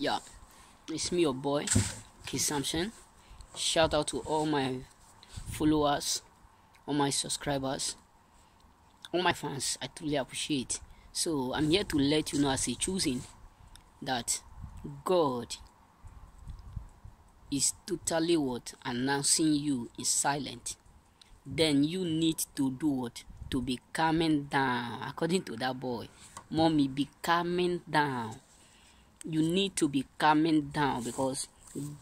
yeah. It's me your boy Kid Samson shout out to all my followers all my subscribers all my fans. I truly appreciate. So I'm here to let you know as a choosing that God is totally what? Announcing you is silent. Then you need to do what? To be calming down. According to that boy mommy be calming down you need to be calming down because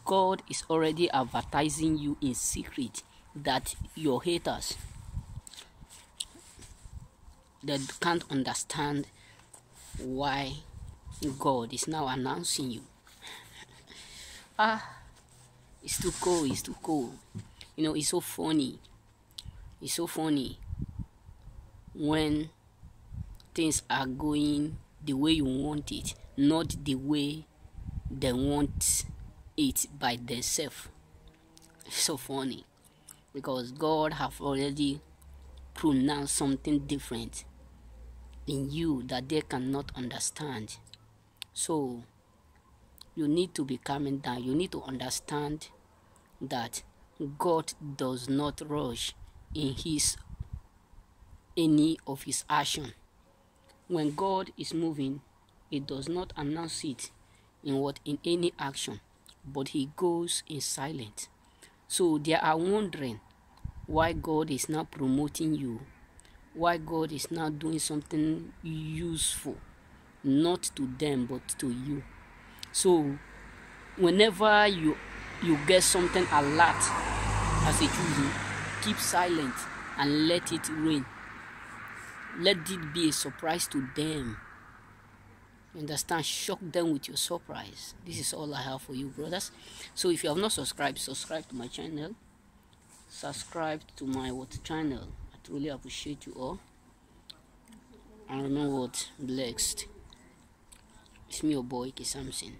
God is already advertising you in secret that your haters that can't understand why God is now announcing you. ah, it's too cold, it's too cold. You know, it's so funny. It's so funny when things are going the way you want it, not the way they want it by themselves. So funny because God have already pronounced something different in you that they cannot understand. So you need to be calming down. You need to understand that God does not rush in his any of his action. When God is moving, he does not announce it in what in any action, but he goes in silence. So they are wondering why God is not promoting you, why God is not doing something useful, not to them but to you. So whenever you you get something alert as a choosing, keep silent and let it rain. Let it be a surprise to them. understand? Shock them with your surprise. This is all I have for you, brothers. So if you have not subscribed, subscribe to my channel. Subscribe to my what channel. I truly appreciate you all. I don't know what next. It's me, your boy, K. Samson.